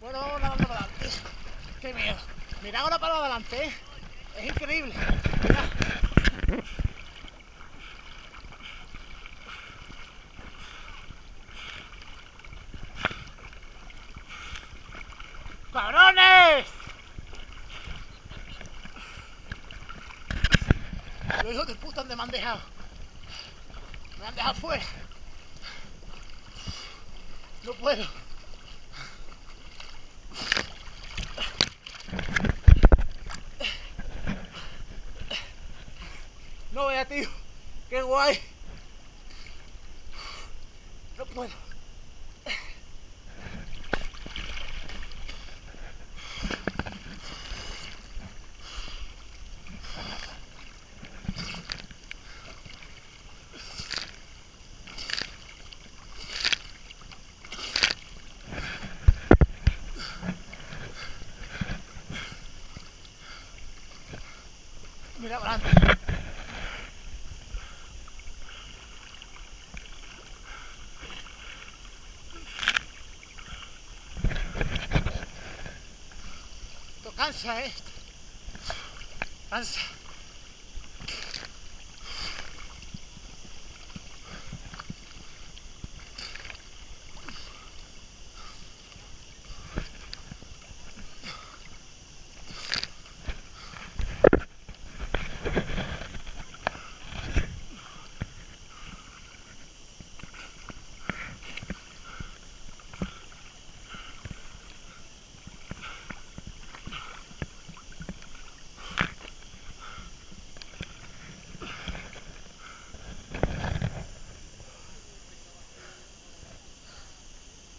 Bueno, vamos nadando para adelante. Qué miedo. Mira ahora para adelante, ¿eh? Es increíble. ¡Cabrones! Los hijos de puta donde me han dejado. Me han dejado fuera. No puedo. No vea, tío. Qué guay. No puedo. Mira adelante. Esto cansa, ¿eh? Cansa.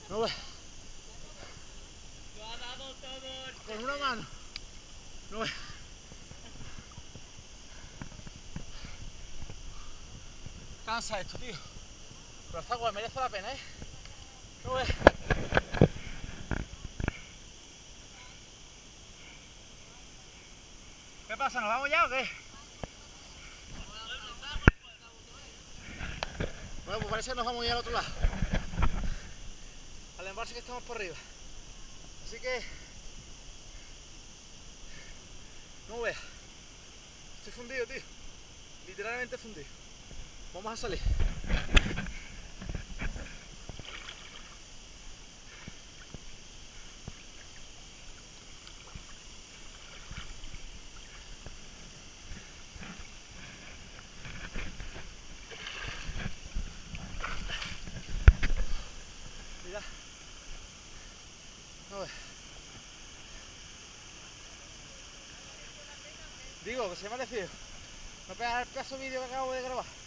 No ve. Con una mano. No. Cansa esto, tío. Pero está guay, merece la pena, ¿eh? No. ¿Qué pasa? ¿Nos vamos ya o qué? Bueno, pues parece que nos vamos ya al otro lado al embalse que estamos por arriba. Así que fundido, tío. Literalmente fundido. Vamos a salir. Mira. No ves. Digo, que se me ha parecido. No pegar el de vídeo que acabo de grabar.